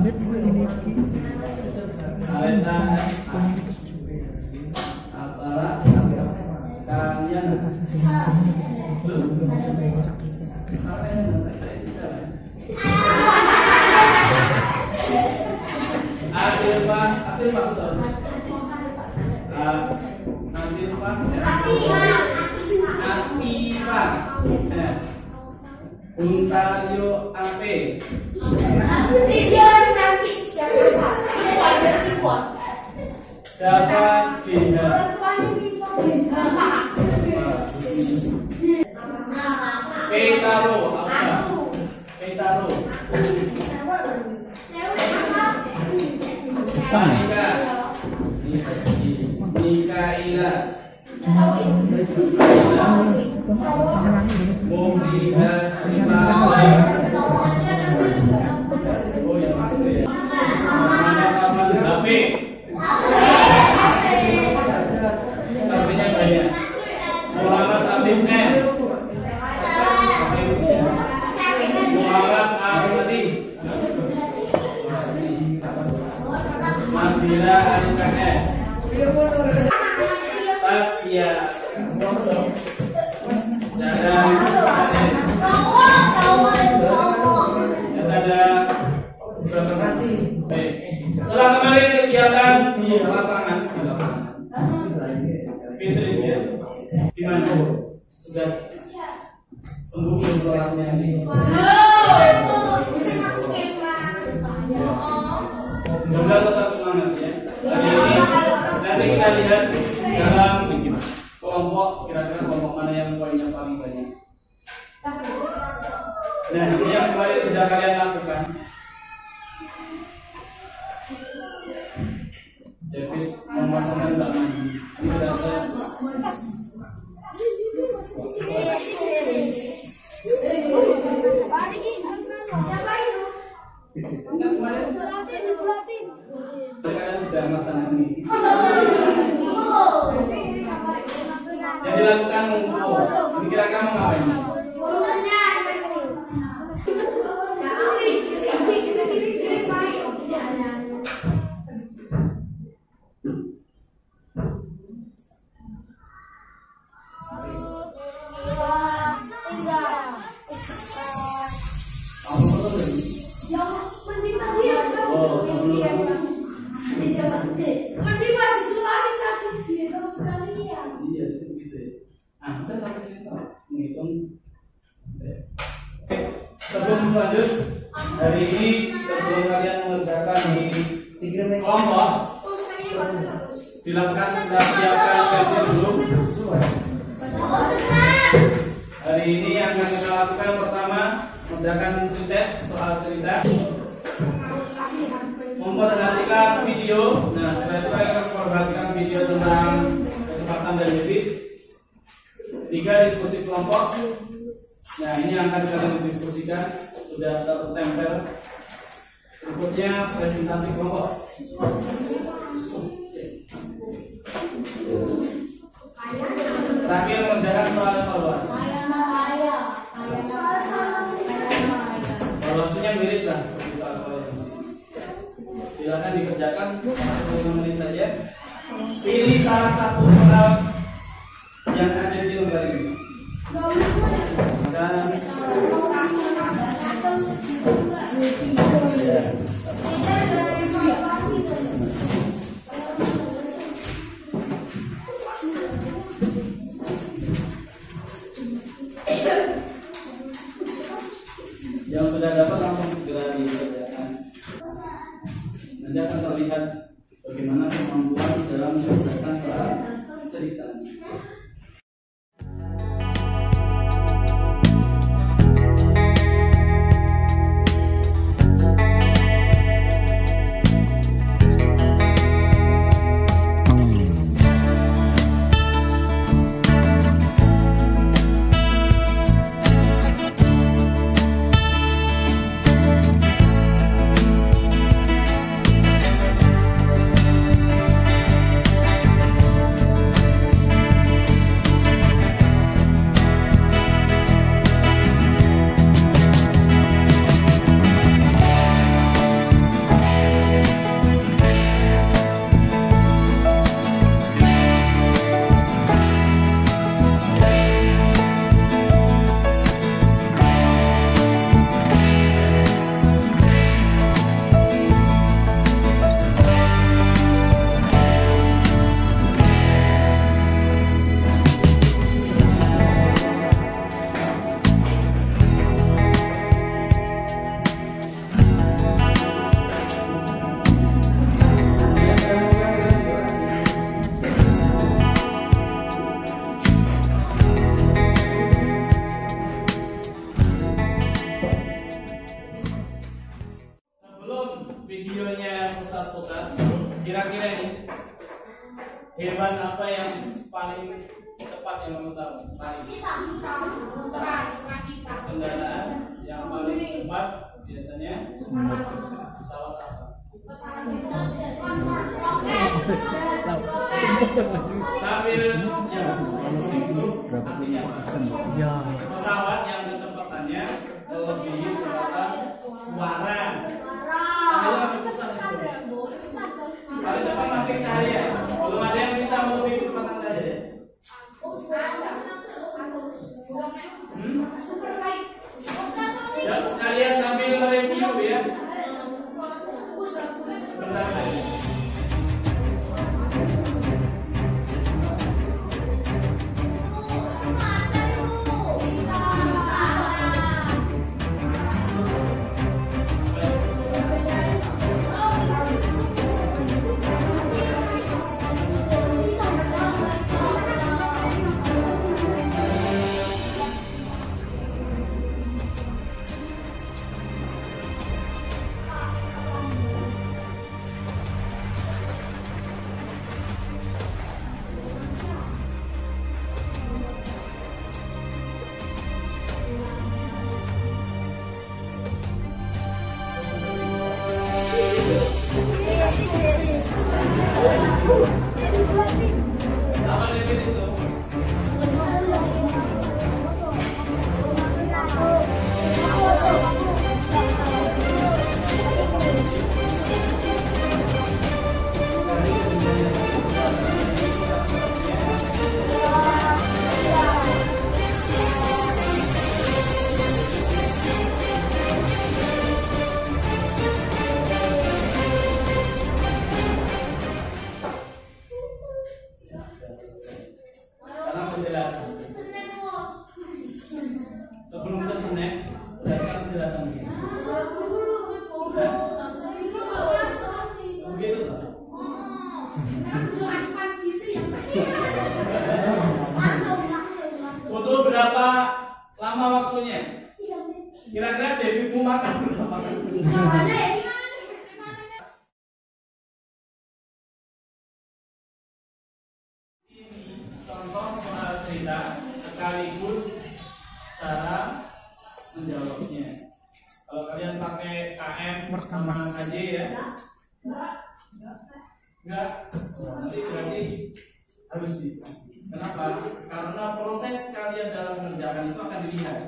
Lift really neat. إلى مفيها سماك Oh, yang pasti. Tapi. Tapi. Mudah-mudahan semangat ya. Nanti kita lihat Tiga diskusi kelompok. Nah ini akan kita diskusikan sudah tertempel. Berikutnya presentasi kelompok. Terakhir mengerjakan soal evaluasi. Evaluasinya mirip lah seperti soal evaluasi. Silakan dikerjakan satu menit saja. Pilih salah satu soal yang ada yang sudah dapat langsung segera dikerjakan. Nanti akan terlihat bagaimana kemampuan dalam Sambil ya? Ya. pesawat yang kecepatannya melebihi kecepatan suara. Cahaya lebih susah itu. Paling cepat masih cahaya. Belum ada yang bisa melebihi kecepatan cahaya. ya? Hmm? Ya, kalian sambil ya. Menjawabnya. Kalau kalian pakai KM sama KJ ya, enggak, nanti berarti harus di. Kenapa? Karena proses kalian dalam mengerjakan itu akan dilihat.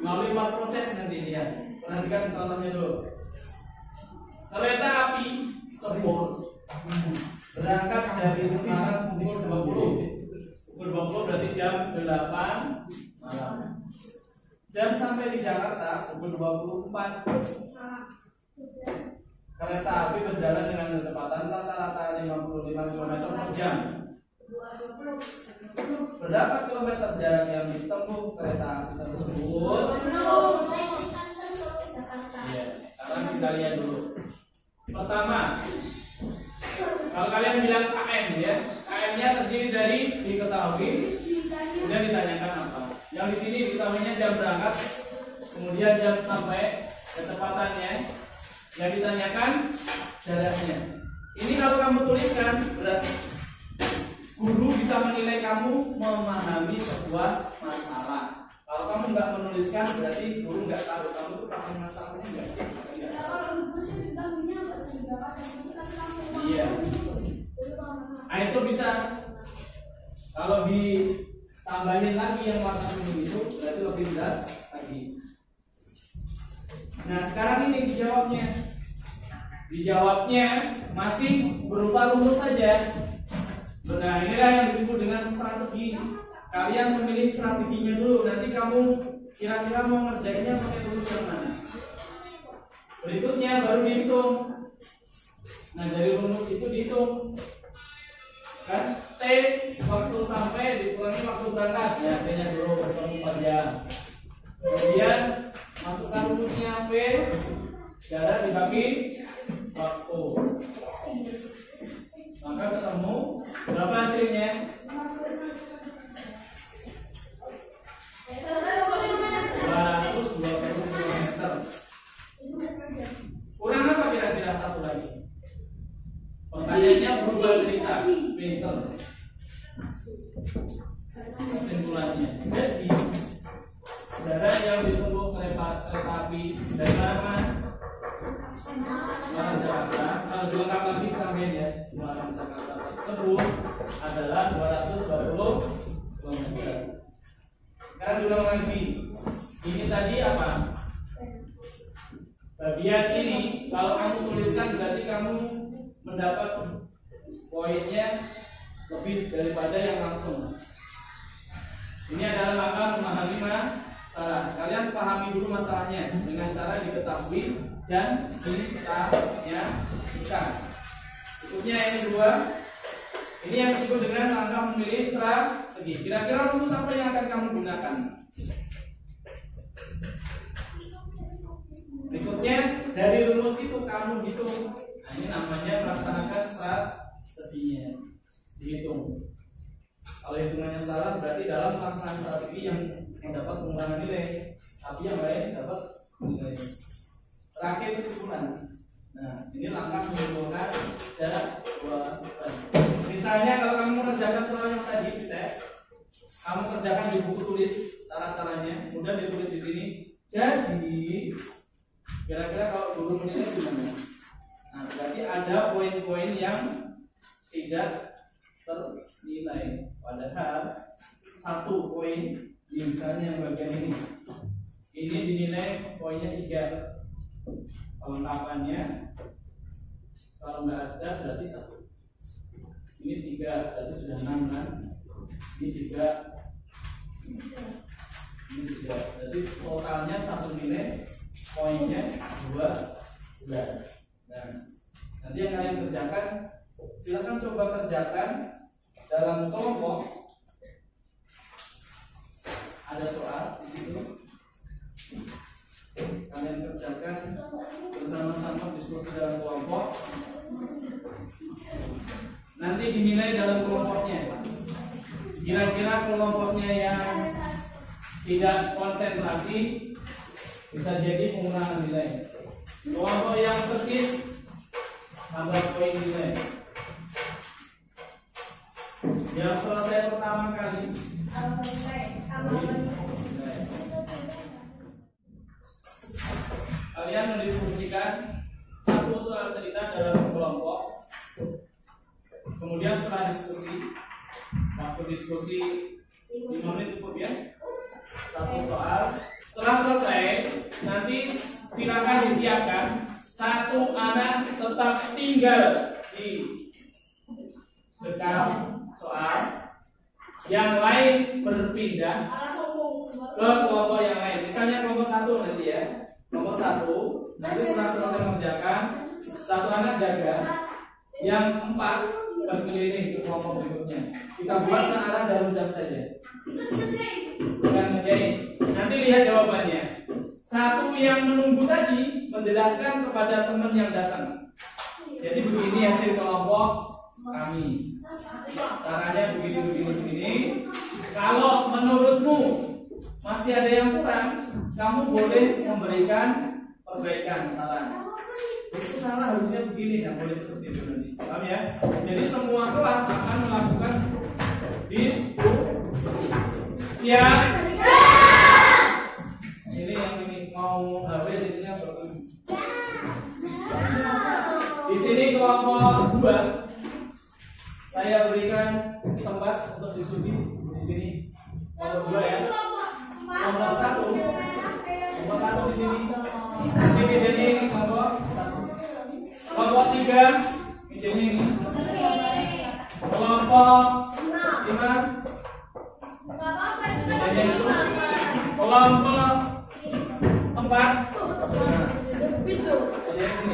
Melalui empat proses nanti lihat. Perhatikan contohnya dulu. Kereta api sepur berangkat dari Semarang pukul 20 pukul 20 berarti jam 8 malam dan sampai di Jakarta pukul 24 kereta api berjalan dengan kecepatan rata-rata 55 km per jam. Berapa kilometer jarak yang ditempuh kereta api tersebut? Iya, sekarang kita lihat dulu. Pertama kalau kalian bilang KM ya, KM-nya terdiri dari diketahui, kemudian ditanyakan apa. Yang di sini diketahuinya jam berangkat, kemudian jam sampai, kecepatannya. Yang ditanyakan jaraknya. Ini kalau kamu tuliskan berarti guru bisa menilai kamu memahami sebuah masalah. Kalau kamu nggak menuliskan berarti guru nggak tahu kamu tuh paham masalahnya nggak sih? Tahu. Iya. Nah itu bisa kalau ditambahin lagi yang warna kuning itu berarti lebih jelas lagi. Nah sekarang ini dijawabnya. Dijawabnya masih berupa rumus saja. Nah inilah yang disebut dengan strategi. Kalian memilih strateginya dulu. Nanti kamu kira-kira mau ngerjainnya pakai rumus yang mana? Berikutnya baru dihitung. Nah dari rumus itu dihitung kan T waktu sampai dikurangi waktu berangkat. Ya T nya dulu 24 jam kemudian masukkan rumusnya V jarak dibagi waktu. Maka ketemu berapa hasilnya Seratus dua puluh kilometer kurang apa kira-kira satu lagi pertanyaannya berubah cerita pinter. Kesimpulannya, jadi udara yang ditempuh kereta, api dari mana? Semarang. Kalau dilengkapi lagi tambahin ya, Semarang Jakarta tersebut adalah 220 km. Sekarang diulang lagi. Ini tadi apa? Bagian ini kalau kamu tuliskan berarti kamu mendapat poinnya lebih daripada yang langsung. Ini adalah langkah memahami masalah. Kalian pahami dulu masalahnya dengan cara diketahui dan ditanyakan. Berikutnya yang kedua, ini yang disebut dengan langkah memilih strategi. Kira-kira rumus apa yang akan kamu gunakan? Berikutnya dari rumus itu kamu hitung. Ini namanya melaksanakan strateginya. Dihitung. Kalau hitungannya salah berarti dalam melaksanakan strategi yang mendapat pengurangan nilai, tapi yang lain dapat nilai. Terakhir kesimpulan. Nah, ini langkah menyimpulkan jawaban. Misalnya kalau kamu mengerjakan soal yang tadi di tes, kamu kerjakan di buku tulis cara caranya, kemudian ditulis di sini. Jadi Kira-kira kalau guru menilai gimana? Nah, berarti ada poin-poin yang tidak ternilai. Padahal satu poin, misalnya yang bagian ini, ini dinilai poinnya tiga. Kelengkapannya, kalau nggak ada berarti satu. Ini tiga, berarti sudah enam kan? Ini tiga, ini tiga. Jadi totalnya satu nilai poinnya dua bulan. Nanti yang kalian kerjakan, silakan coba kerjakan dalam kelompok. Ada soal di situ. Kalian kerjakan bersama-sama diskusi dalam kelompok. Nanti dinilai dalam kelompoknya. Kira-kira kelompoknya yang tidak konsentrasi bisa jadi pengurangan nilai. Kelompok yang tertib tambah poin nilai. Yang selesai pertama kali. Kalian mendiskusikan satu soal cerita dalam kelompok. Kemudian setelah diskusi, waktu diskusi 5 menit cukup ya. Satu soal. Setelah selesai, nanti silakan disiapkan satu anak tetap tinggal di dekat soal yang lain berpindah ke kelompok yang lain. Misalnya kelompok satu nanti ya, kelompok satu nanti setelah selesai mengerjakan satu anak jaga, yang empat berkeliling ke kelompok berikutnya. Kita buat searah dalam jam saja. Bukan ngerjain. Nanti lihat jawabannya. Satu yang menunggu tadi menjelaskan kepada teman yang datang. Jadi begini hasil kelompok kami. Caranya begini begini begini. Kalau menurutmu masih ada yang kurang, kamu boleh memberikan perbaikan saran. Itu salah harusnya begini, nggak boleh seperti itu nanti. Paham ya? Jadi semua kelas akan melakukan diskusi. Ya. Kelompok dua saya berikan tempat untuk diskusi di sini. Kelompok dua ya. Kelompok satu. Kelompok satu di sini. Nanti mejanya ini satu. Kelompok tiga mejanya ini. Kelompok lima itu. Kelompok empat. Nah, ini.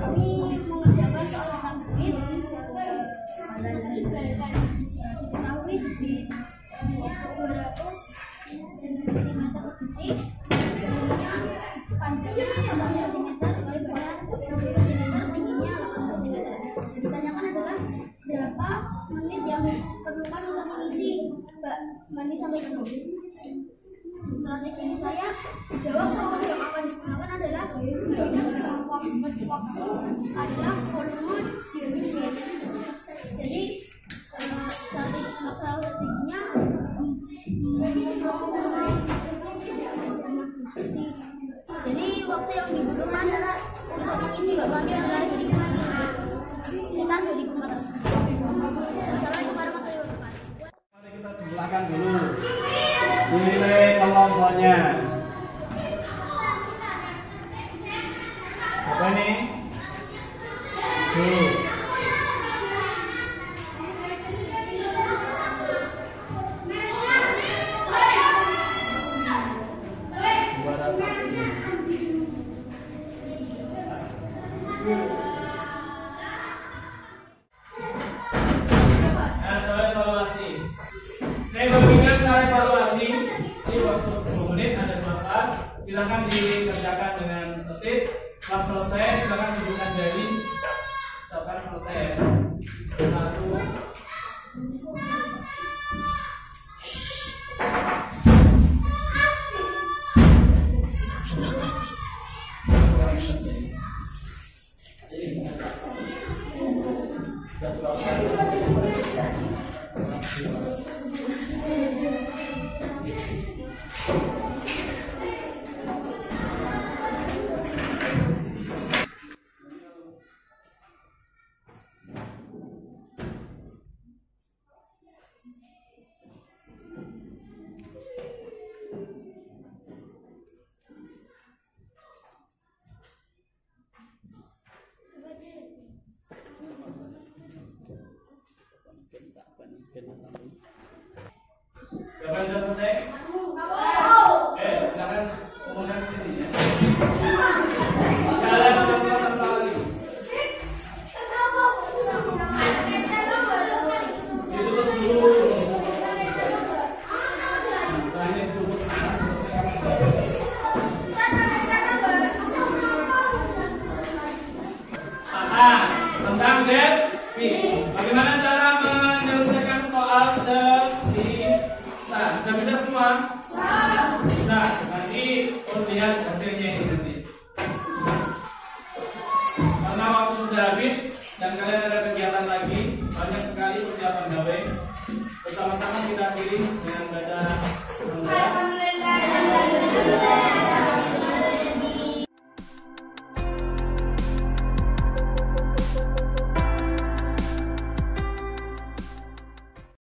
Kami mengerjakan soal tafsir dan diketahui di ditanyakan adalah berapa menit yang diperlukan untuk mengisi bak mandi sampai penuh strategi saya jawab soal yang digunakan adalah waktu adalah hormon biologi jadi eh, strateginya jadi waktu yang dibutuhkan untuk mengisi bakalnya adalah lingkungan sekitar 2400 Assalamualaikum warahmatullahi wabarakatuh Mari kita jumlahkan dulu. Nilai semuanya.